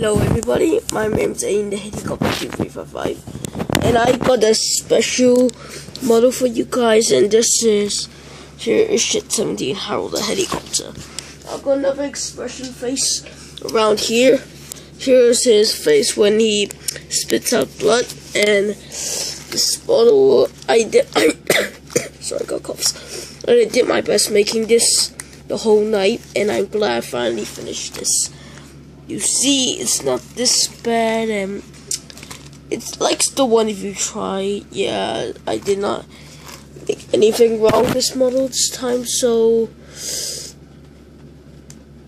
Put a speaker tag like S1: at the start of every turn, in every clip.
S1: Hello everybody, my name's Aiden the Helicopter 2355 and I got a special model for you guys and this is here is Shed 17 Harold the Helicopter. I've got another expression face around here. Here's his face when he spits out blood and this model I did I sorry I got coughs. I did my best making this the whole night and I'm glad I finally finished this you see it's not this bad and it's like the one if you try. Yeah I did not make anything wrong with this model this time so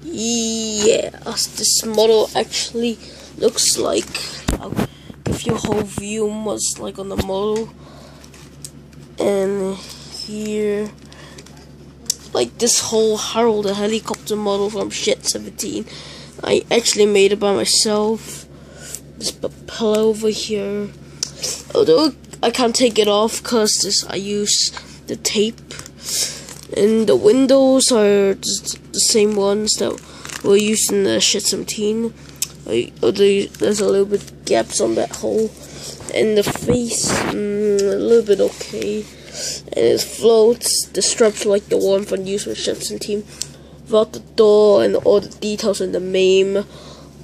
S1: yeah this model actually looks like um, I'll give you a whole view was like on the model and here like this whole Harold the helicopter model from Shed 17 I actually made it by myself. This pillow over here. Although I can't take it off because this I use the tape. And the windows are the same ones that were used in the Shed 17. there's a little bit gaps on that hole. And the face, mm, a little bit okay. And it floats. The straps like the one from used with Shed 17 about the door and all the details in the meme.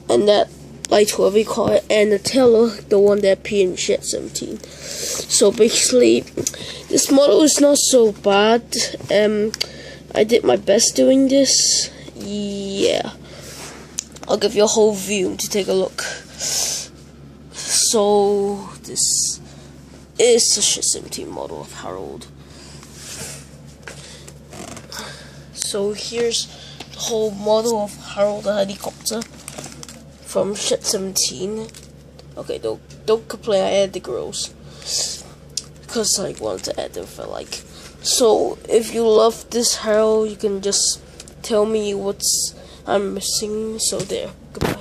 S1: And that like whatever you call it and the tailor the one that appeared in Shed 17 so basically this model is not so bad. Um I did my best doing this. Yeah. I'll give you a whole view to take a look. So this is a Shed 17 model of Harold So here's the whole model of Harold the helicopter from Shed 17. Okay, don't don't complain. I added the girls because I wanted to add them for like. So if you love this Harold, you can just tell me what's I'm missing. So there. Goodbye.